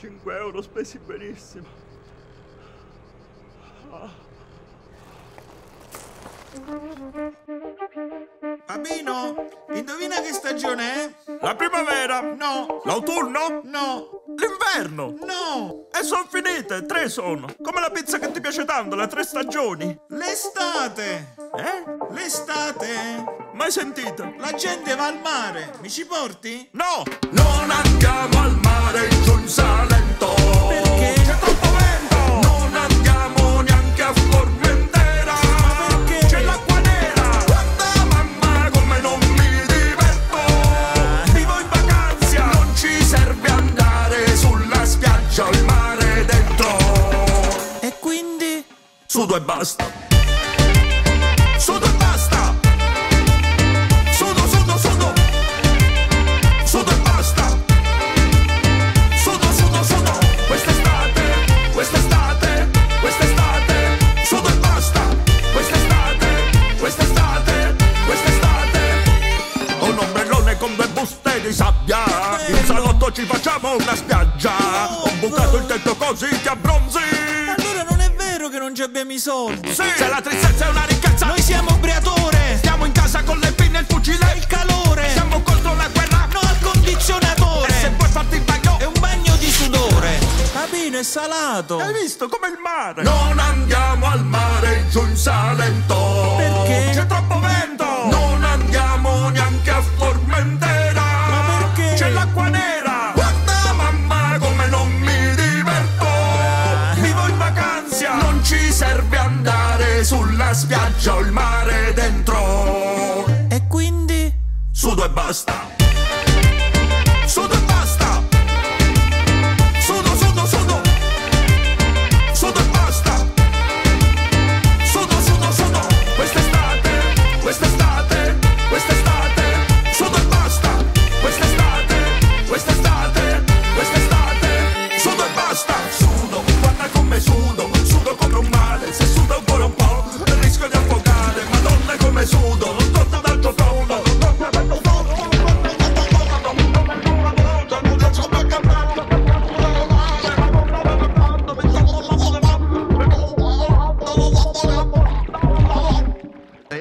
5 euro spesi benissimo. Papino, indovina che stagione è? La primavera? No, L'autunno? no, L'inverno? no! E sono finite, tre sono. Come la pizza che ti piace tanto, le tre stagioni. L'estate! Eh? L'estate! Mai sentito? La gente va al mare, mi ci porti? No! Sudo e basta. Sudo e basta. Sudo, sudo, sudo. Sudo e basta. Sudo, sudo, sudo. Quest'estate, quest'estate, quest'estate. Sudo e basta. Quest'estate, quest'estate, quest'estate. Un ombrellone con due buste di sabbia. In salotto ci facciamo una spiaggia. Ho bucato il tetto così ti abbronzi. Allora non vero che non ci abbiamo i soldi! Sì. Se la tristezza è una ricchezza, Noi siamo briatore! stiamo in casa con le pinne e il fucile. Il calore! Siamo contro la guerra. No al condizionatore! E se vuoi farti il bagno, È un bagno di sudore! Papino è salato! hai visto come il mare? Non andiamo al mare giù in Salento. Perché? C'è troppo vento. Sulla spiaggia o il mare dentro. E quindi? Sudo e basta.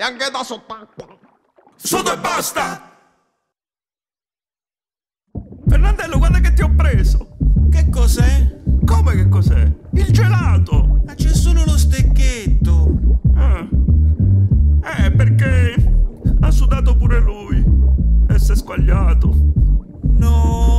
Anche da sott'acqua. Sudo e basta! Fernandello, guarda che ti ho preso! Che cos'è? Come che cos'è? Il gelato! Ma c'è solo lo stecchetto! Ah. Eh, perché ha sudato pure lui e si è squagliato. No!